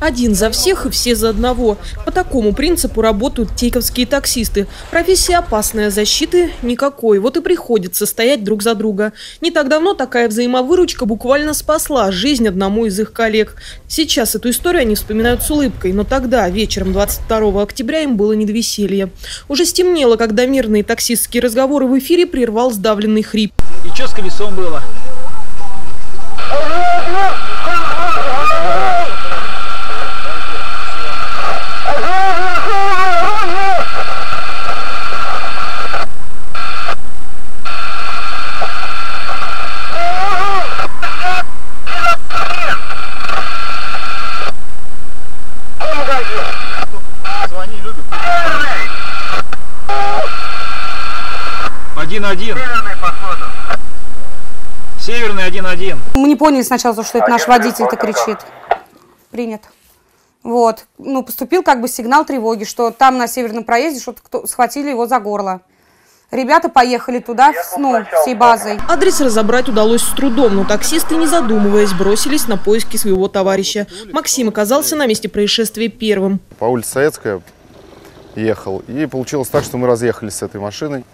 Один за всех и все за одного. По такому принципу работают тейковские таксисты. Профессия опасная, защиты никакой. Вот и приходится стоять друг за друга. Не так давно такая взаимовыручка буквально спасла жизнь одному из их коллег. Сейчас эту историю они вспоминают с улыбкой, но тогда, вечером 22 октября, им было не до веселья. Уже стемнело, когда мирные таксистские разговоры в эфире прервал сдавленный хрип. И что с колесом было? Один-один. Северный один-один. Мы не поняли сначала, что это наш водитель-то кричит. Принят. Вот. Ну, поступил как бы сигнал тревоги, что там на северном проезде что-то схватили его за горло. Ребята поехали туда, ну, всей базой. Адрес разобрать удалось с трудом, но таксисты, не задумываясь, бросились на поиски своего товарища. Максим оказался на месте происшествия первым. По улице Советская ехал, и получилось так, что мы разъехались с этой машиной.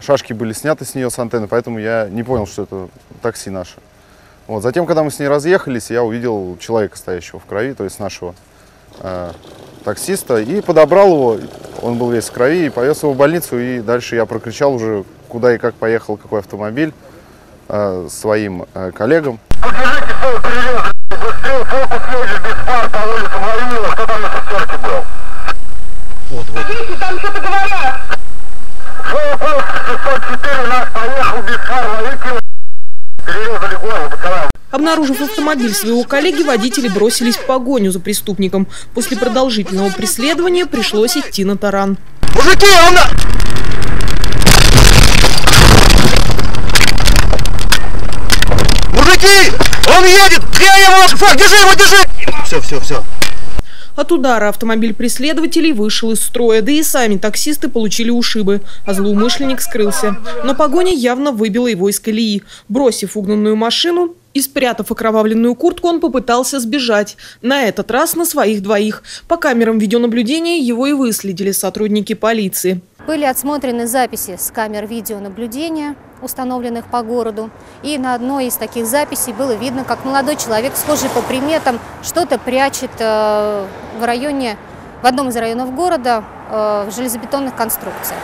Шашки были сняты с нее с антенны, поэтому я не понял, что это такси наше. Вот. Затем, когда мы с ней разъехались, я увидел человека, стоящего в крови, то есть нашего э, таксиста, и подобрал его, он был весь в крови, и повез его в больницу, и дальше я прокричал уже, куда и как поехал, какой автомобиль, э, своим э, коллегам. Подержите свой привет, быстрее фокус едет без пар по улице Маринова, кто там на шестерке был? Вот, вот. Видите, там что-то говорят. Свой 604 наш поехал без фар, ловите перерезали голову, пацанам. Обнаружив автомобиль своего коллеги, водители бросились в погоню за преступником. После продолжительного преследования пришлось идти на таран. Мужики, он на... Мужики! Он едет! Где его? Фак, держи его, держи! Все, все, все. От удара автомобиль преследователей вышел из строя, да и сами таксисты получили ушибы, а злоумышленник скрылся. Но погоня явно выбила его из колеи. Бросив угнанную машину, и спрятав окровавленную куртку, он попытался сбежать. На этот раз на своих двоих. По камерам видеонаблюдения его и выследили сотрудники полиции. Были отсмотрены записи с камер видеонаблюдения, установленных по городу. И на одной из таких записей было видно, как молодой человек, схожий по приметам, что-то прячет э, в районе, в одном из районов города, э, в железобетонных конструкциях.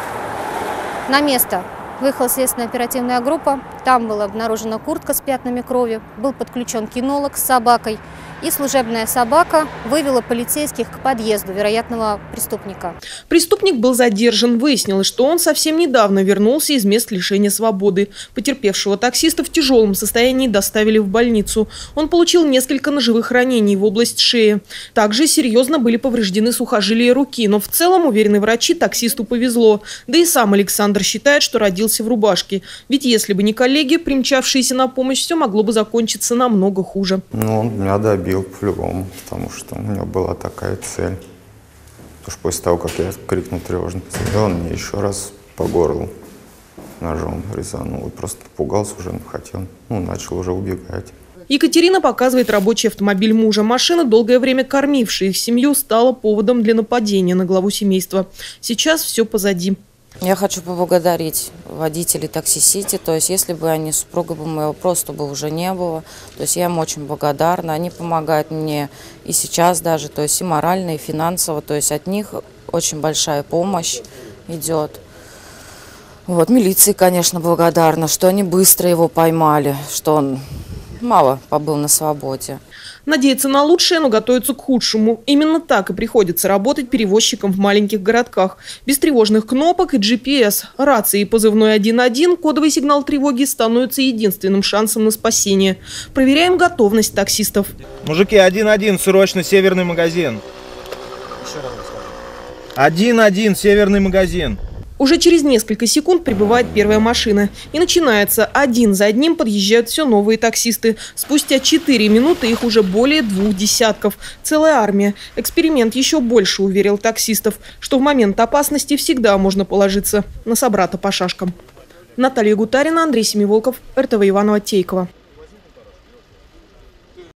На место Выехала следственная оперативная группа, там была обнаружена куртка с пятнами крови, был подключен кинолог с собакой, и служебная собака вывела полицейских к подъезду вероятного преступника. Преступник был задержан. Выяснилось, что он совсем недавно вернулся из мест лишения свободы. Потерпевшего таксиста в тяжелом состоянии доставили в больницу. Он получил несколько ножевых ранений в область шеи. Также серьезно были повреждены сухожилия руки. Но в целом, уверены врачи, таксисту повезло. Да и сам Александр считает, что родился в рубашке. Ведь если бы не коллеги, примчавшиеся на помощь, все могло бы закончиться намного хуже. Ну, он меня добил по-любому, потому что у него была такая цель. Потому что после того, как я крикнул сигнал, он мне еще раз по горлу ножом резанул. И просто пугался уже, хотел, ну, начал уже убегать. Екатерина показывает рабочий автомобиль мужа. Машина, долгое время кормившая их семью, стала поводом для нападения на главу семейства. Сейчас все позади. Я хочу поблагодарить водителей Такси Сити. То есть, если бы они супруга бы моего просто бы уже не было. То есть, я им очень благодарна. Они помогают мне и сейчас даже, то есть, и морально, и финансово. То есть, от них очень большая помощь идет. Вот, милиции, конечно, благодарна, что они быстро его поймали, что он мало побыл на свободе. Надеяться на лучшее, но готовиться к худшему. Именно так и приходится работать перевозчиком в маленьких городках. Без тревожных кнопок и GPS, рации и позывной 1.1 кодовый сигнал тревоги становится единственным шансом на спасение. Проверяем готовность таксистов. Мужики, 1.1, срочно северный магазин. 1.1, северный магазин. Уже через несколько секунд прибывает первая машина. И начинается. Один за одним подъезжают все новые таксисты. Спустя 4 минуты их уже более двух десятков. Целая армия. Эксперимент еще больше уверил таксистов, что в момент опасности всегда можно положиться на собрата по шашкам. Наталья Гутарина, Андрей Семиволков, РТВ Иванова Тейкова.